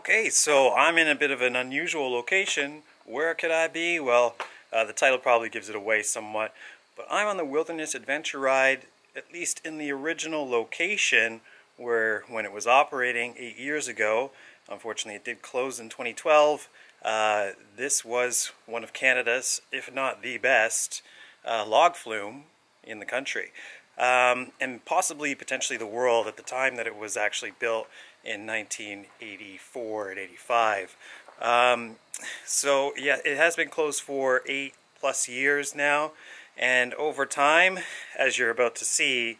Okay, so I'm in a bit of an unusual location. Where could I be? Well, uh, the title probably gives it away somewhat, but I'm on the Wilderness Adventure Ride, at least in the original location where when it was operating eight years ago, unfortunately it did close in 2012, uh, this was one of Canada's, if not the best, uh, log flume in the country. Um, and possibly potentially the world at the time that it was actually built in 1984 and 85. Um, so yeah, it has been closed for eight plus years now, and over time, as you're about to see,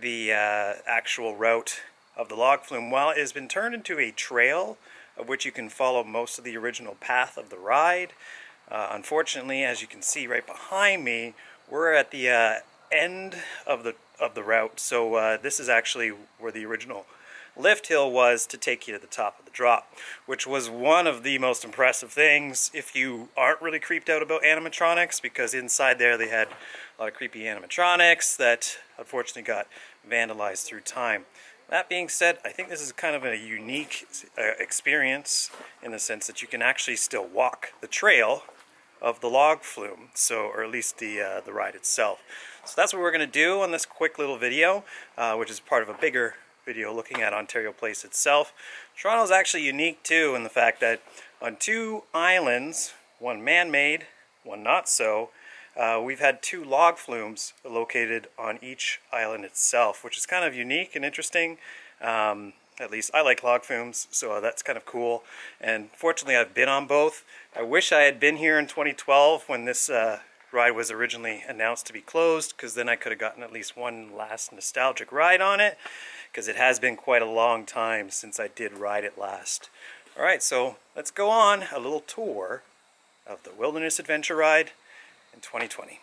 the uh, actual route of the log flume, while it has been turned into a trail of which you can follow most of the original path of the ride, uh, unfortunately, as you can see right behind me, we're at the uh, end of the of the route. So uh, this is actually where the original lift hill was to take you to the top of the drop, which was one of the most impressive things if you aren't really creeped out about animatronics, because inside there they had a lot of creepy animatronics that unfortunately got vandalized through time. That being said, I think this is kind of a unique uh, experience in the sense that you can actually still walk the trail of the log flume, so or at least the uh, the ride itself. So that's what we're going to do on this quick little video, uh, which is part of a bigger video looking at Ontario Place itself. Toronto is actually unique too in the fact that on two islands, one man-made, one not so, uh, we've had two log flumes located on each island itself, which is kind of unique and interesting. Um, at least I like log flumes, so that's kind of cool. And fortunately, I've been on both. I wish I had been here in 2012 when this uh, ride was originally announced to be closed, because then I could have gotten at least one last nostalgic ride on it because it has been quite a long time since I did ride it last. Alright, so let's go on a little tour of the Wilderness Adventure Ride in 2020.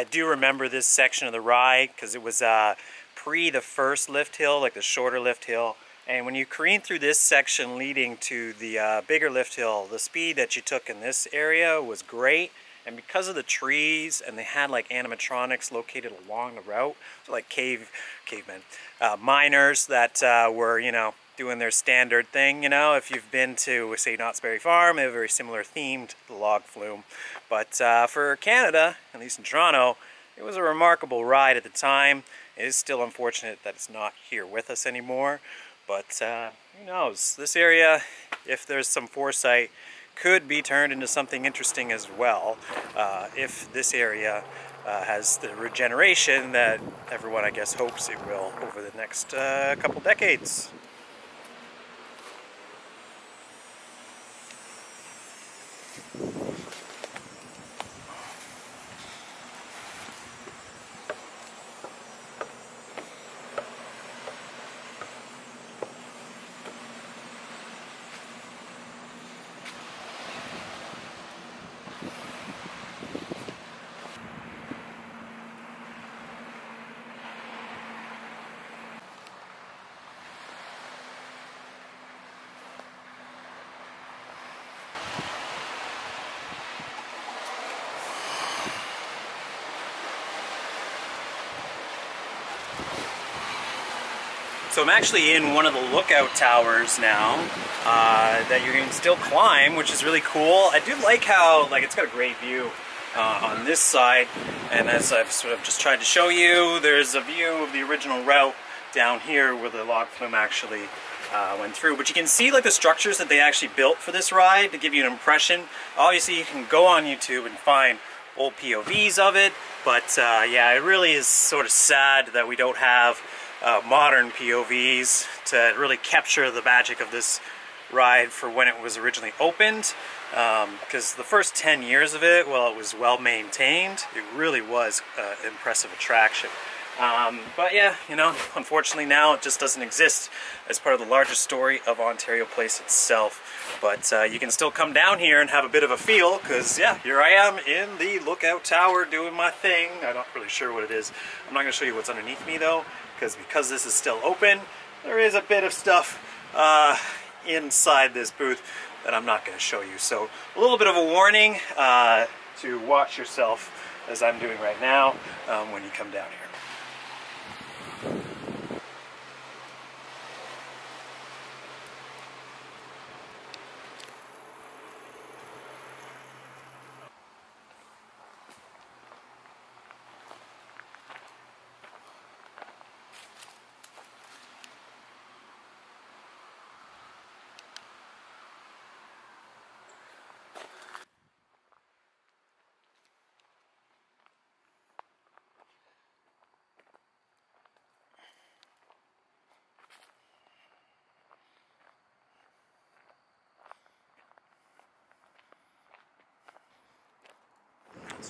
I do remember this section of the ride because it was uh, pre the first lift hill, like the shorter lift hill. And when you careen through this section leading to the uh, bigger lift hill, the speed that you took in this area was great. And because of the trees, and they had like animatronics located along the route, so like cave, cavemen, uh, miners that uh, were, you know, doing their standard thing, you know. If you've been to, say, Knott's Berry Farm, they have a very similar themed log flume. But uh, for Canada, at least in Toronto, it was a remarkable ride at the time. It is still unfortunate that it's not here with us anymore. But uh, who knows? This area, if there's some foresight, could be turned into something interesting as well uh, if this area uh, has the regeneration that everyone I guess hopes it will over the next uh, couple decades. So I'm actually in one of the lookout towers now uh, that you can still climb, which is really cool. I do like how like it's got a great view uh, on this side, and as I've sort of just tried to show you, there's a view of the original route down here where the log flume actually uh, went through. But you can see like the structures that they actually built for this ride to give you an impression. Obviously you can go on YouTube and find old POVs of it, but uh, yeah, it really is sort of sad that we don't have uh, modern POVs to really capture the magic of this ride for when it was originally opened because um, the first 10 years of it, while it was well maintained, it really was an uh, impressive attraction. Um, but yeah, you know, unfortunately now it just doesn't exist as part of the larger story of Ontario Place itself. But uh, you can still come down here and have a bit of a feel, because yeah, here I am in the lookout tower doing my thing. I'm not really sure what it is. I'm not going to show you what's underneath me though, because because this is still open, there is a bit of stuff uh, inside this booth that I'm not going to show you. So a little bit of a warning uh, to watch yourself as I'm doing right now um, when you come down here.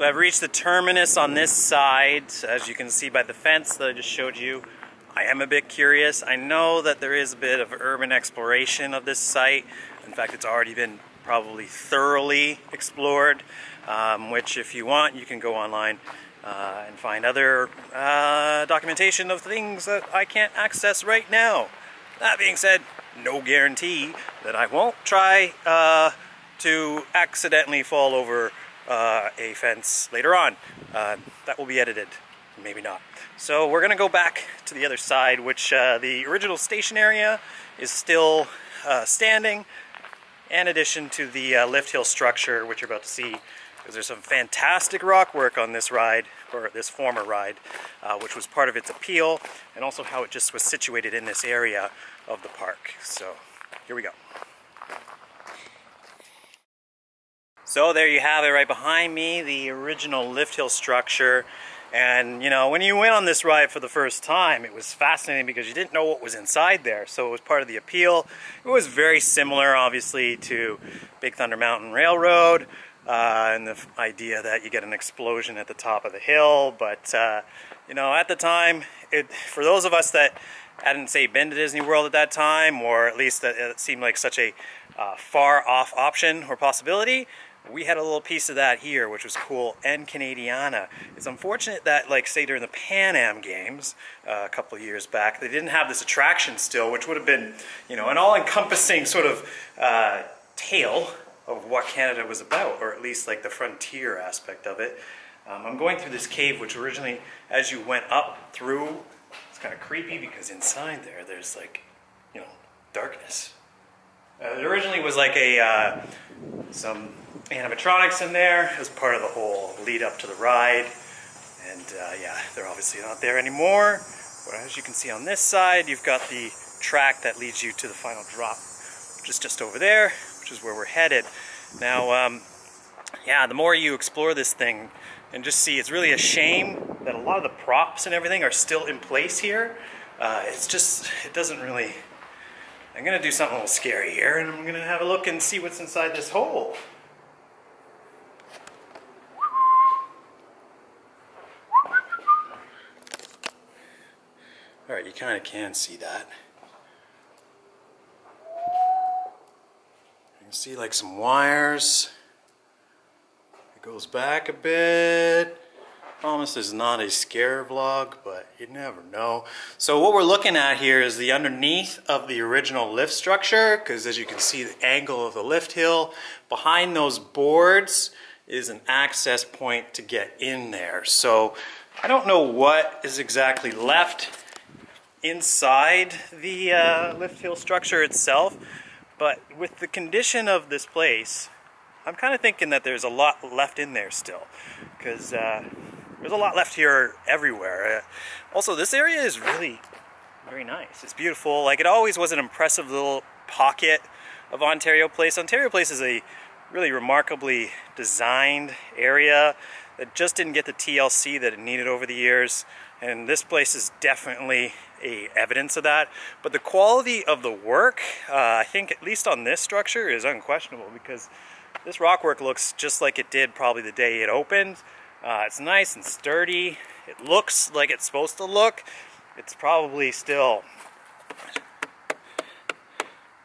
So I've reached the terminus on this side, as you can see by the fence that I just showed you. I am a bit curious. I know that there is a bit of urban exploration of this site. In fact, it's already been probably thoroughly explored, um, which if you want, you can go online uh, and find other uh, documentation of things that I can't access right now. That being said, no guarantee that I won't try uh, to accidentally fall over uh, a fence later on. Uh, that will be edited, maybe not. So we're to go back to the other side, which uh, the original station area is still uh, standing, in addition to the uh, lift hill structure, which you're about to see, because there's some fantastic rock work on this ride, or this former ride, uh, which was part of its appeal, and also how it just was situated in this area of the park. So here we go. So there you have it right behind me, the original lift hill structure. And you know, when you went on this ride for the first time, it was fascinating because you didn't know what was inside there. So it was part of the appeal. It was very similar, obviously, to Big Thunder Mountain Railroad. Uh, and the idea that you get an explosion at the top of the hill. But, uh, you know, at the time, it, for those of us that hadn't, say, been to Disney World at that time, or at least that it seemed like such a uh, far off option or possibility, we had a little piece of that here, which was cool, and Canadiana. It's unfortunate that, like, say, during the Pan Am Games uh, a couple years back, they didn't have this attraction still, which would have been, you know, an all-encompassing sort of uh, tale of what Canada was about, or at least, like, the frontier aspect of it. Um, I'm going through this cave, which originally, as you went up through, it's kind of creepy because inside there, there's, like, you know, darkness. Uh, it originally was like a, uh, some animatronics in there as part of the whole lead up to the ride. And uh, yeah, they're obviously not there anymore. But as you can see on this side, you've got the track that leads you to the final drop, which is just over there, which is where we're headed. Now, um, yeah, the more you explore this thing and just see, it's really a shame that a lot of the props and everything are still in place here. Uh, it's just, it doesn't really, I'm gonna do something a little scary here and I'm gonna have a look and see what's inside this hole. Alright, you kind of can see that. You can see like some wires. It goes back a bit. Promise this is not a scare vlog, but you never know. So what we're looking at here is the underneath of the original lift structure, because as you can see the angle of the lift hill, behind those boards is an access point to get in there. So I don't know what is exactly left inside the uh, lift hill structure itself, but with the condition of this place, I'm kind of thinking that there's a lot left in there still, because uh, there's a lot left here everywhere. Uh, also, this area is really very nice. It's beautiful. Like it always was an impressive little pocket of Ontario Place. Ontario Place is a really remarkably designed area that just didn't get the TLC that it needed over the years. And this place is definitely a evidence of that. But the quality of the work, uh, I think at least on this structure, is unquestionable because this rock work looks just like it did probably the day it opened. Uh, it's nice and sturdy. It looks like it's supposed to look. It's probably still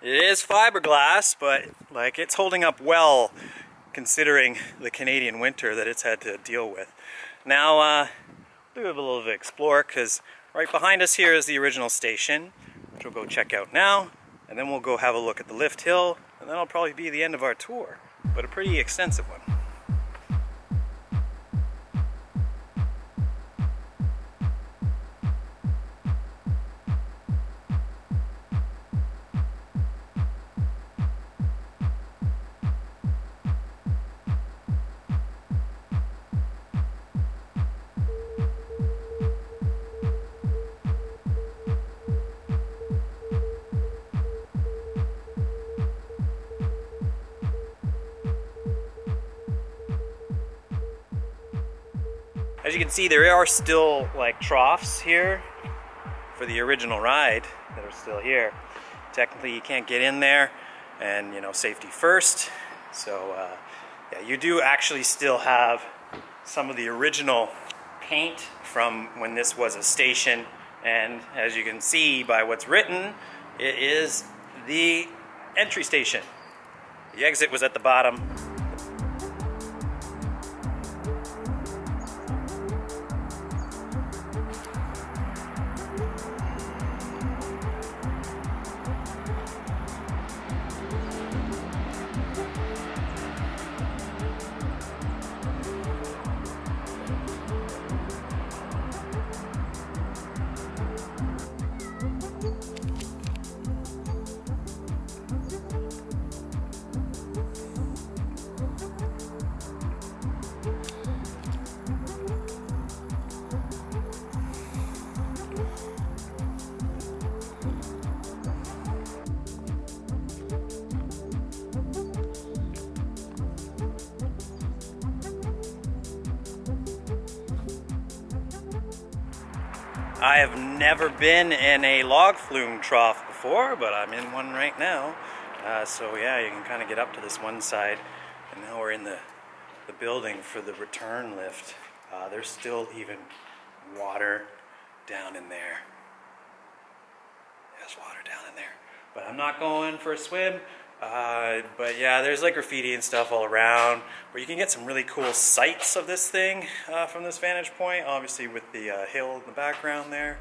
it is fiberglass, but like it's holding up well considering the Canadian winter that it's had to deal with. Now, uh, do a little bit of explore because right behind us here is the original station, which we'll go check out now, and then we'll go have a look at the lift hill, and that'll probably be the end of our tour, but a pretty extensive one. As you can see, there are still like troughs here for the original ride that are still here. Technically, you can't get in there, and you know, safety first. So, uh, yeah, you do actually still have some of the original paint from when this was a station. And as you can see by what's written, it is the entry station. The exit was at the bottom. I have never been in a log flume trough before, but I'm in one right now. Uh, so yeah, you can kind of get up to this one side. And now we're in the, the building for the return lift. Uh, there's still even water down in there. There's water down in there. But I'm not going for a swim. Uh, but yeah, there's like graffiti and stuff all around where you can get some really cool sights of this thing uh, from this vantage point, obviously with the uh, hill in the background there.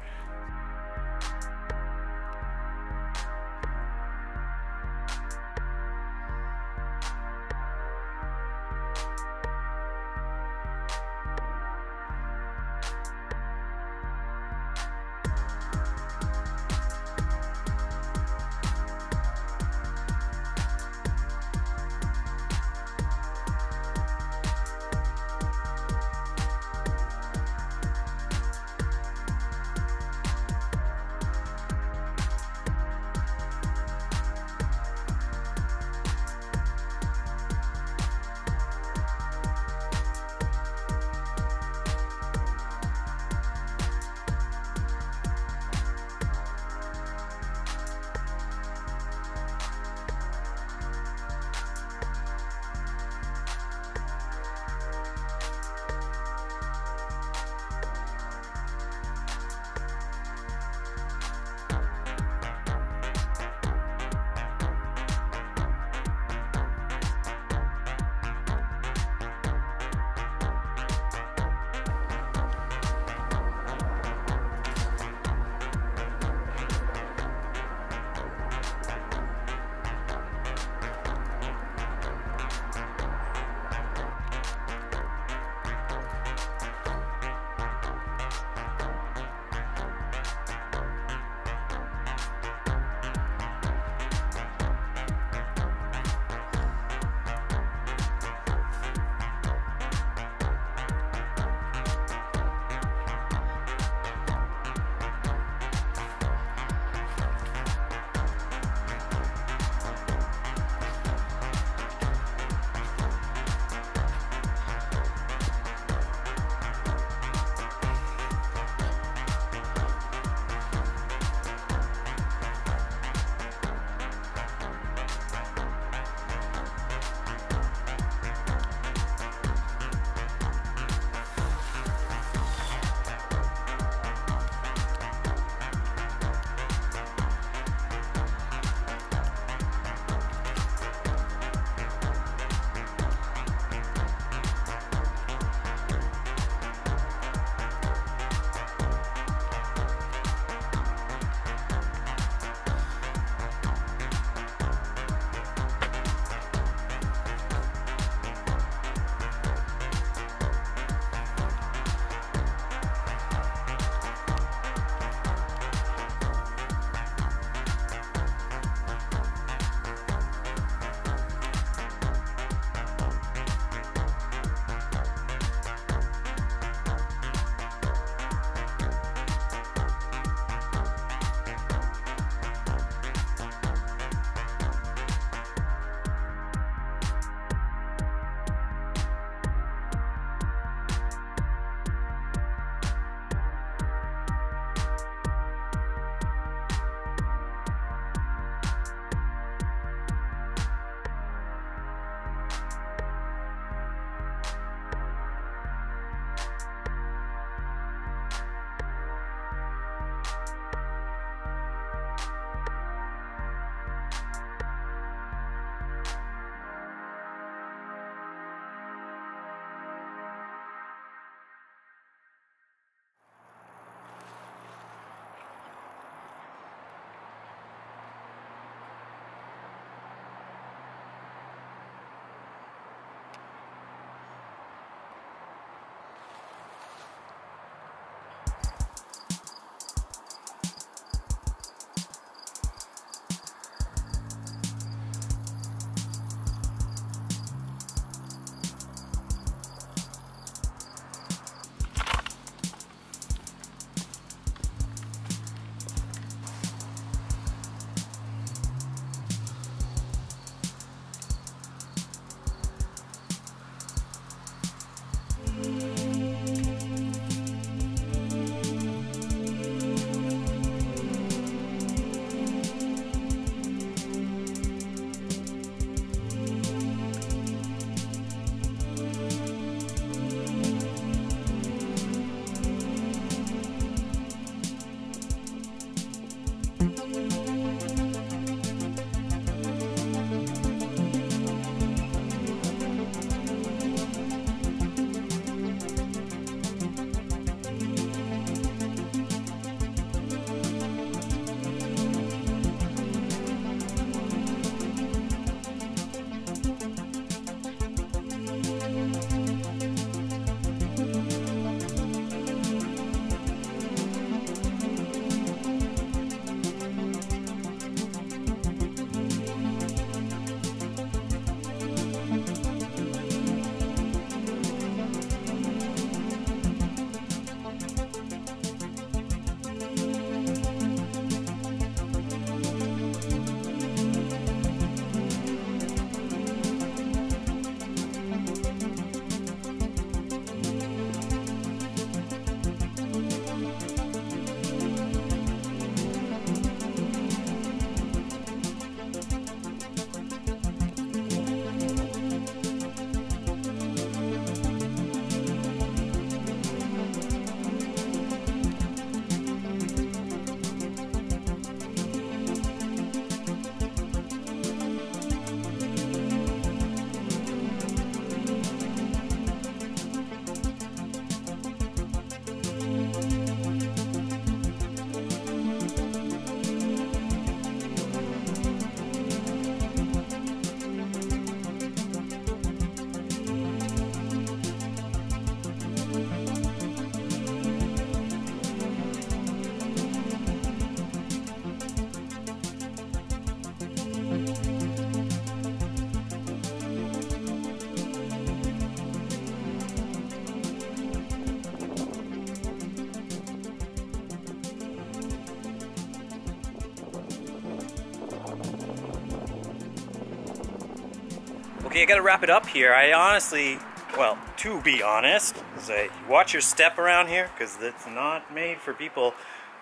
Okay, I gotta wrap it up here. I honestly, well, to be honest, say watch your step around here because it's not made for people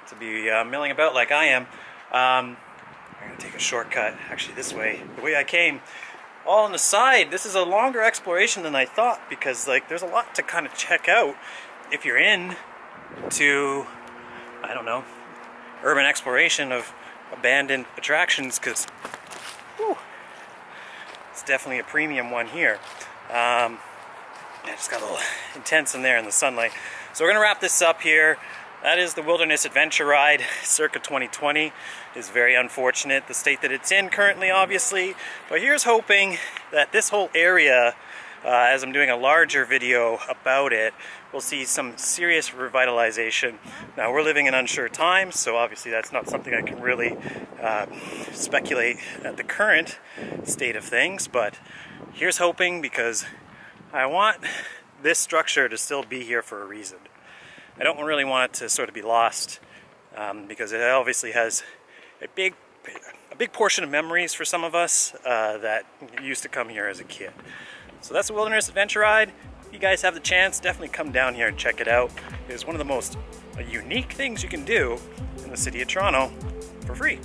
to be uh, milling about like I am. Um, I'm gonna take a shortcut, actually this way, the way I came. All on the side, this is a longer exploration than I thought because like there's a lot to kind of check out if you're in to, I don't know, urban exploration of abandoned attractions because it's definitely a premium one here. Um, yeah, just got a little intense in there in the sunlight. So we're gonna wrap this up here. That is the Wilderness Adventure Ride circa 2020. It's very unfortunate the state that it's in currently, obviously. But here's hoping that this whole area, uh, as I'm doing a larger video about it, we'll see some serious revitalization. Now, we're living in unsure times, so obviously that's not something I can really uh, speculate at the current state of things. But here's hoping because I want this structure to still be here for a reason. I don't really want it to sort of be lost um, because it obviously has a big, a big portion of memories for some of us uh, that used to come here as a kid. So that's the Wilderness Adventure Ride. If you guys have the chance, definitely come down here and check it out. It's one of the most uh, unique things you can do in the city of Toronto for free.